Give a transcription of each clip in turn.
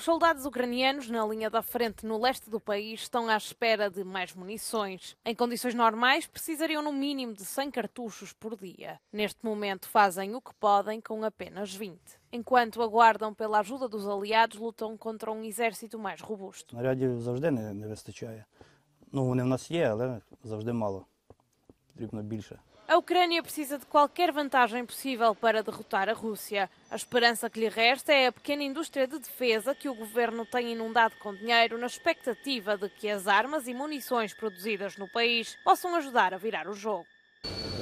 Os soldados ucranianos na linha da frente no leste do país estão à espera de mais munições. Em condições normais, precisariam no mínimo de 100 cartuchos por dia. Neste momento, fazem o que podem com apenas 20. Enquanto aguardam pela ajuda dos aliados, lutam contra um exército mais robusto. Снарядів завжди не, не вистачає. Ну, вони в нас є, але завжди мало. Потрібно більше. A Ucrânia precisa de qualquer vantagem possível para derrotar a Rússia. A esperança que lhe resta é a pequena indústria de defesa que o governo tem inundado com dinheiro na expectativa de que as armas e munições produzidas no país possam ajudar a virar o jogo.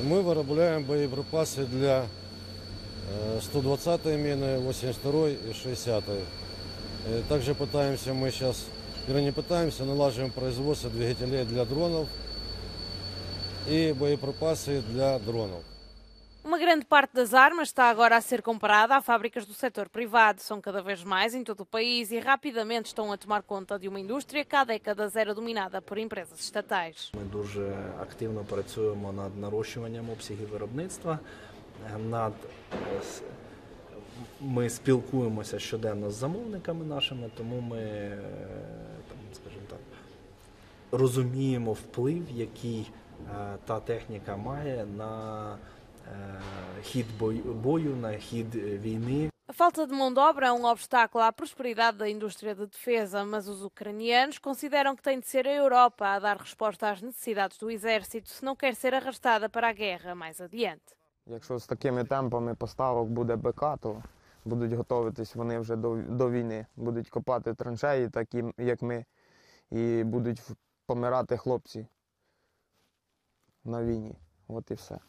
Ми виробляємо боєприпаси для е, 120-ї міни, 82-ї і 60-ї. Е, Также пытаемся мы сейчас, вернее не пытаемся, налаживаем производство двигателей для дронов и боеприпасы для дронов. Uma grande parte das armas está agora a ser comprada a fábricas do setor privado. São cada vez mais em todo o país e rapidamente estão a tomar conta de uma indústria que há décadas era dominada por empresas estatais. Ми дуже активно працюємо над нарощуванням обсягів виробництва. е, Над е, с- ми спілкуємося щоденно з замовниками нашими, тому ми, е, там, скажімо так, розуміємо вплив, який е, та техніка має на е, хід бою, на хід е, війни. A falta de mão de obra é um obstáculo à prosperidade da indústria de defesa, mas os ucranianos consideram que tem de ser a Europa a dar resposta às necessidades do exército se não quer ser arrastada para a guerra mais adiante. Якщо з такими темпами поставок буде БК, то будуть готуватись вони вже до, до війни. Будуть копати траншеї, такі як ми, і будуть помирати хлопці на війні. От і все.